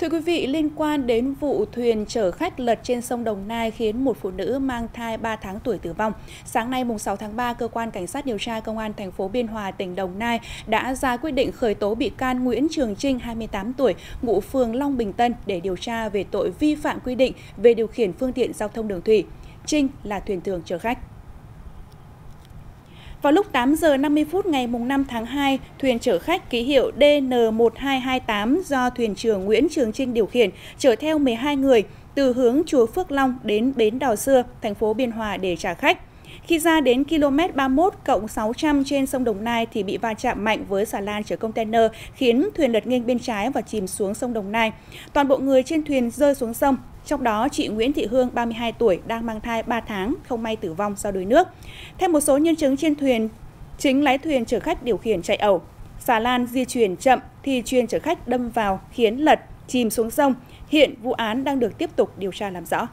Thưa quý vị, liên quan đến vụ thuyền chở khách lật trên sông Đồng Nai khiến một phụ nữ mang thai 3 tháng tuổi tử vong, sáng nay mùng 6 tháng 3, cơ quan cảnh sát điều tra công an thành phố Biên Hòa tỉnh Đồng Nai đã ra quyết định khởi tố bị can Nguyễn Trường Trinh 28 tuổi, ngụ phường Long Bình Tân để điều tra về tội vi phạm quy định về điều khiển phương tiện giao thông đường thủy. Trinh là thuyền trưởng chở khách. Vào lúc 8 giờ 50 phút ngày 5 tháng 2, thuyền chở khách ký hiệu DN1228 do thuyền trưởng Nguyễn Trường Trinh điều khiển, chở theo 12 người từ hướng chùa Phước Long đến bến Đò Xưa, thành phố Biên Hòa để trả khách. Khi ra đến km 31 cộng 600 trên sông Đồng Nai thì bị va chạm mạnh với xà lan chở container khiến thuyền lật nghiêng bên trái và chìm xuống sông Đồng Nai. Toàn bộ người trên thuyền rơi xuống sông, trong đó chị Nguyễn Thị Hương 32 tuổi đang mang thai 3 tháng không may tử vong do đuối nước. Theo một số nhân chứng trên thuyền, chính lái thuyền chở khách điều khiển chạy ẩu. Xà lan di chuyển chậm thì chuyên chở khách đâm vào khiến lật chìm xuống sông. Hiện vụ án đang được tiếp tục điều tra làm rõ.